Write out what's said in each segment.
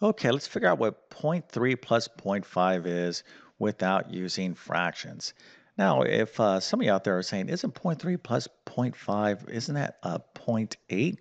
Okay, let's figure out what 0.3 plus 0.5 is without using fractions. Now, if uh, some of you out there are saying, isn't 0.3 0.5, isn't that a 0.8?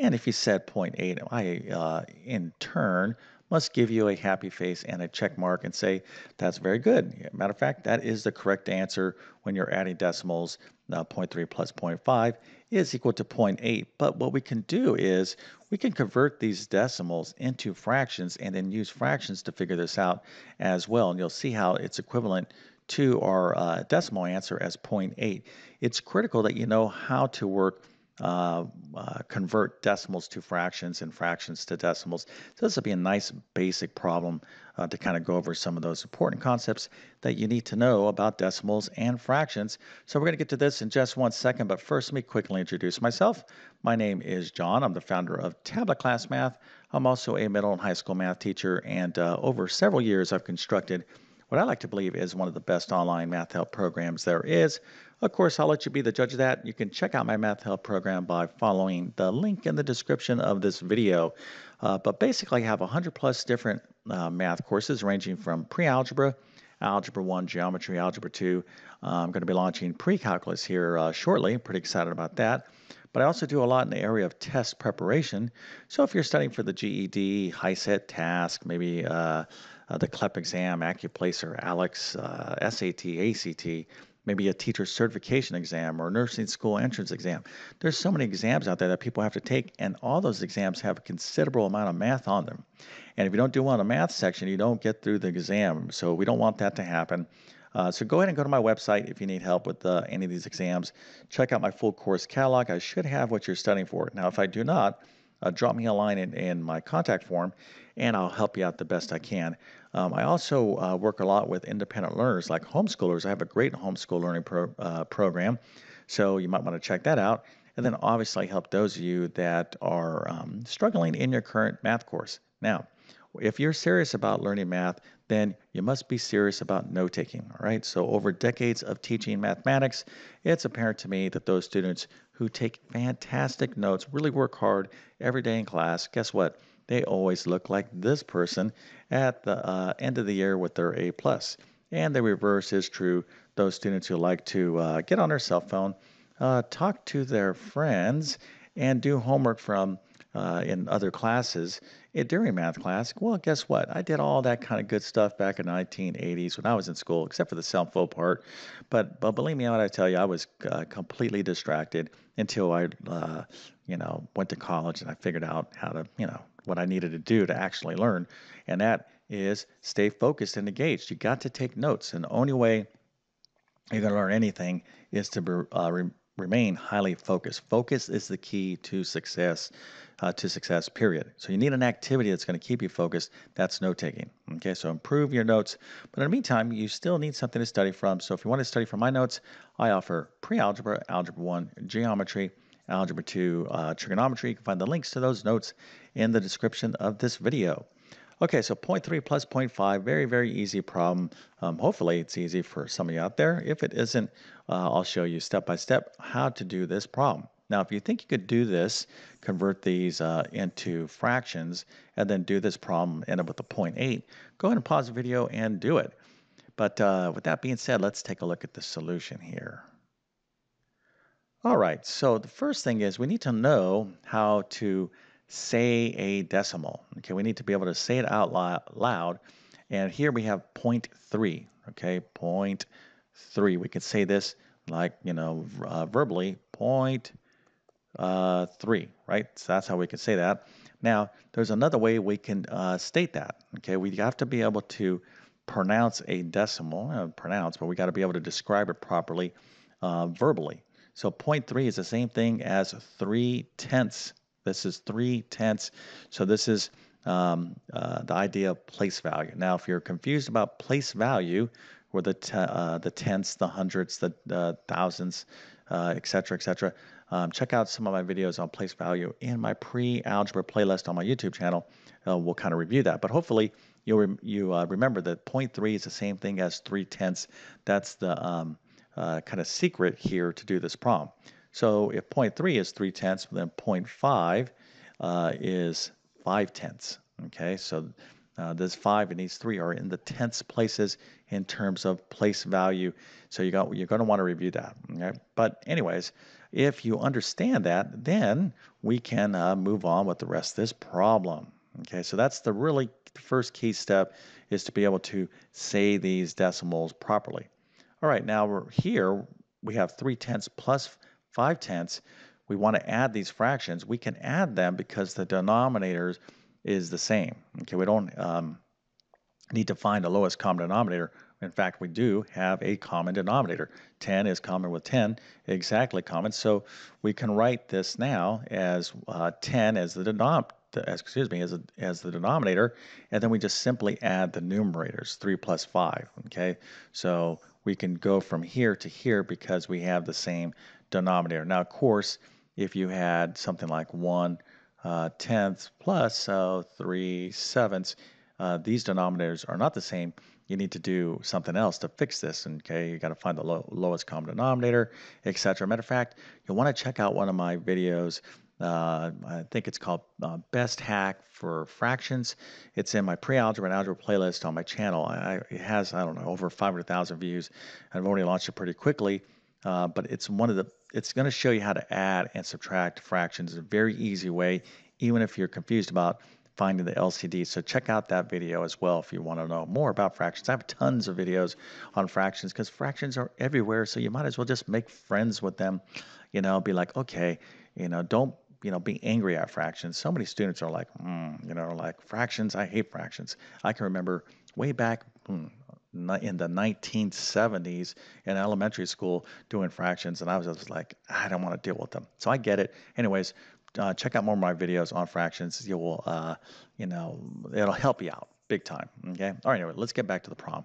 And if you said 0.8, I, uh, in turn, must give you a happy face and a check mark and say, that's very good. Matter of fact, that is the correct answer when you're adding decimals. Now, 0.3 plus 0.5 is equal to 0.8. But what we can do is we can convert these decimals into fractions and then use fractions to figure this out as well. And you'll see how it's equivalent to our uh, decimal answer as 0.8. It's critical that you know how to work uh, uh, convert decimals to fractions and fractions to decimals. So this will be a nice basic problem uh, to kind of go over some of those important concepts that you need to know about decimals and fractions. So we're going to get to this in just one second, but first let me quickly introduce myself. My name is John. I'm the founder of TabletClass Math. I'm also a middle and high school math teacher, and uh, over several years I've constructed what I like to believe is one of the best online math help programs there is. Of course, I'll let you be the judge of that. You can check out my math help program by following the link in the description of this video. Uh, but basically, I have 100 plus different uh, math courses ranging from pre-algebra, algebra 1, geometry, algebra 2. Uh, I'm going to be launching pre-calculus here uh, shortly. Pretty excited about that. But I also do a lot in the area of test preparation. So if you're studying for the GED, HiSET, TASC, maybe uh, uh, the CLEP exam, AccuPlacer, uh, SAT, ACT, maybe a teacher certification exam or nursing school entrance exam. There's so many exams out there that people have to take, and all those exams have a considerable amount of math on them. And if you don't do well in the math section, you don't get through the exam. So we don't want that to happen. Uh, so go ahead and go to my website if you need help with uh, any of these exams. Check out my full course catalog. I should have what you're studying for. Now, if I do not, uh, drop me a line in, in, my contact form and I'll help you out the best I can. Um, I also uh, work a lot with independent learners like homeschoolers. I have a great homeschool learning pro, uh, program, so you might want to check that out. And then obviously help those of you that are um, struggling in your current math course. Now, if you're serious about learning math, then you must be serious about note taking. All right. So, over decades of teaching mathematics, it's apparent to me that those students who take fantastic notes, really work hard every day in class, guess what? They always look like this person at the uh, end of the year with their A. plus. And the reverse is true. Those students who like to uh, get on their cell phone, uh, talk to their friends, and do homework from uh, in other classes it, during math class. Well, guess what? I did all that kind of good stuff back in the 1980s when I was in school, except for the self-pho part. But but believe me when I tell you, I was uh, completely distracted until I, uh, you know, went to college and I figured out how to, you know, what I needed to do to actually learn, and that is stay focused and engaged. You got to take notes, and the only way you're going to learn anything is to uh, remain highly focused. Focus is the key to success uh, to success, period. So you need an activity that's going to keep you focused. That's note taking. Okay, so improve your notes. But in the meantime, you still need something to study from. So if you want to study from my notes, I offer pre algebra, algebra 1, geometry, algebra 2, uh, trigonometry. You can find the links to those notes in the description of this video. Okay, so 0.3 plus 0.5, very, very easy problem. Um, hopefully it's easy for some of you out there. If it isn't, uh, I'll show you step by step how to do this problem. Now, if you think you could do this, convert these uh, into fractions, and then do this problem, end up with a 0.8, go ahead and pause the video and do it. But uh, with that being said, let's take a look at the solution here. All right, so the first thing is we need to know how to say a decimal. Okay, we need to be able to say it out loud. And here we have 0.3, okay, 0.3. We could say this like, you know, uh, verbally, 0.3 uh, 3, right? So that's how we can say that. Now, there's another way we can uh, state that. Okay, we have to be able to pronounce a decimal, uh, pronounce, but we got to be able to describe it properly uh, verbally. So 0.3 is the same thing as 3 tenths. This is 3 tenths. So this is um, uh, the idea of place value. Now, if you're confused about place value, or the, uh, the tenths, the hundreds, the uh, thousands, et etc., et um, check out some of my videos on place value in my pre-algebra playlist on my YouTube channel. Uh, we'll kind of review that. But hopefully you'll re you uh, remember that 0.3 is the same thing as 3 tenths. That's the um, uh, kind of secret here to do this problem. So if 0.3 is 3 tenths, then 0.5 uh, is 5 tenths. Okay, so uh, this five and these three are in the tenths places in terms of place value. So you got you're going to want to review that. Okay, but anyways, if you understand that, then we can uh, move on with the rest of this problem. Okay, so that's the really first key step is to be able to say these decimals properly. All right, now we're here, we have 3 tenths plus 5 tenths. We want to add these fractions. We can add them because the denominators is the same. Okay, we don't um, need to find the lowest common denominator. In fact, we do have a common denominator. 10 is common with 10, exactly common. So we can write this now as uh, 10 as the denominator excuse me, as, a, as the denominator, and then we just simply add the numerators, 3 plus 5, okay? So we can go from here to here because we have the same denominator. Now, of course, if you had something like 1 uh, tenths plus uh, 3 sevenths, uh, these denominators are not the same. You need to do something else to fix this. Okay, you got to find the low, lowest common denominator, etc. Matter of fact, you'll want to check out one of my videos uh, I think it's called uh, Best Hack for Fractions. It's in my pre-algebra and algebra playlist on my channel. I, it has, I don't know, over 500,000 views. I've already launched it pretty quickly, uh, but it's one of the, it's going to show you how to add and subtract fractions in a very easy way, even if you're confused about finding the LCD. So check out that video as well if you want to know more about fractions. I have tons of videos on fractions because fractions are everywhere. So you might as well just make friends with them. You know, be like, okay, you know, don't you know, be angry at fractions. So many students are like, mm, you know, like fractions. I hate fractions. I can remember way back mm, in the 1970s in elementary school doing fractions, and I was just like, I don't want to deal with them. So I get it. Anyways, uh, check out more of my videos on fractions. You will, uh, you know, it'll help you out big time. Okay. All right. Anyway, let's get back to the problem.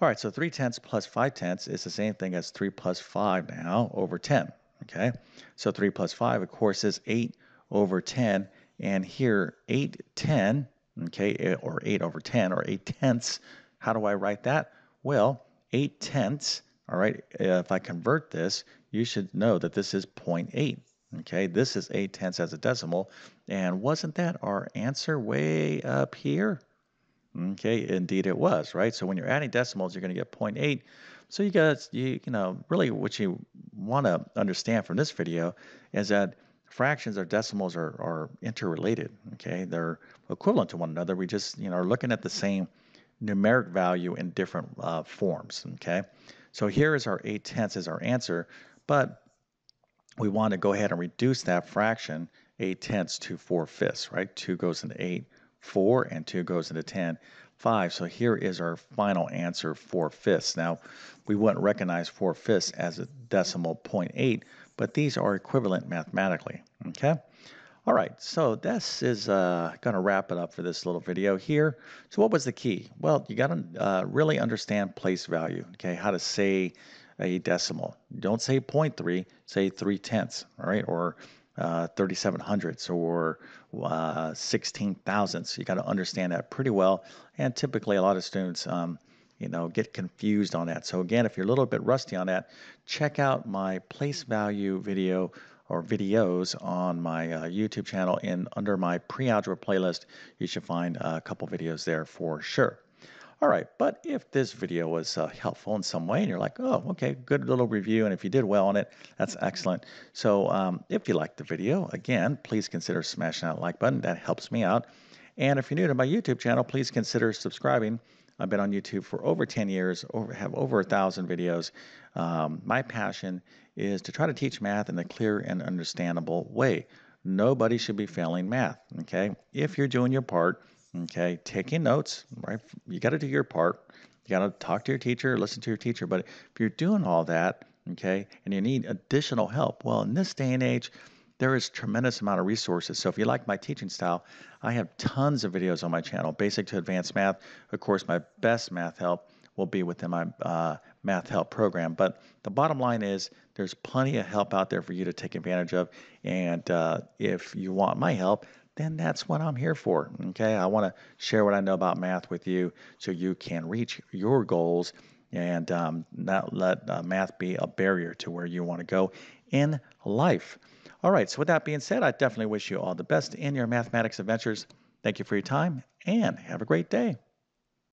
All right. So 3 tenths plus 5 tenths is the same thing as 3 plus 5 now over 10. Okay, so 3 plus 5, of course, is 8 over 10. And here, 8 10, okay, or 8 over 10, or 8 tenths. How do I write that? Well, 8 tenths, all right, if I convert this, you should know that this is 0.8. Okay, this is 8 tenths as a decimal. And wasn't that our answer way up here? Okay, indeed it was, right? So when you're adding decimals, you're going to get 0.8. So you guys, you, you know, really what you want to understand from this video is that fractions or decimals are, are interrelated, okay? They're equivalent to one another. We just, you know, are looking at the same numeric value in different uh, forms, okay? So here is our 8 tenths as our answer, but we want to go ahead and reduce that fraction 8 tenths to 4 fifths, right? 2 goes into 8, 4, and 2 goes into 10. 5. So here is our final answer, 4 fifths. Now, we wouldn't recognize 4 fifths as a decimal 0.8, but these are equivalent mathematically, okay? All right, so this is uh, going to wrap it up for this little video here. So what was the key? Well, you got to uh, really understand place value, okay, how to say a decimal. Don't say 0.3, say 3 tenths, all right, or uh, 37 hundredths or uh, 16 thousandths. You got to understand that pretty well. And typically, a lot of students, um, you know, get confused on that. So again, if you're a little bit rusty on that, check out my place value video or videos on my uh, YouTube channel. And under my pre-algebra playlist, you should find a couple videos there for sure. All right, but if this video was uh, helpful in some way and you're like, oh, okay, good little review, and if you did well on it, that's excellent. So um, if you liked the video, again, please consider smashing that like button. That helps me out. And if you're new to my YouTube channel, please consider subscribing. I've been on YouTube for over 10 years, over, have over a thousand videos. Um, my passion is to try to teach math in a clear and understandable way. Nobody should be failing math, okay? If you're doing your part, Okay, taking notes, right? You got to do your part. You got to talk to your teacher, listen to your teacher. But if you're doing all that, okay, and you need additional help, well, in this day and age, there is tremendous amount of resources. So if you like my teaching style, I have tons of videos on my channel, basic to advanced math. Of course, my best math help will be within my uh, math help program. But the bottom line is there's plenty of help out there for you to take advantage of. And uh, if you want my help, then that's what I'm here for. Okay, I want to share what I know about math with you so you can reach your goals and um, not let uh, math be a barrier to where you want to go in life. All right, so with that being said, I definitely wish you all the best in your mathematics adventures. Thank you for your time and have a great day.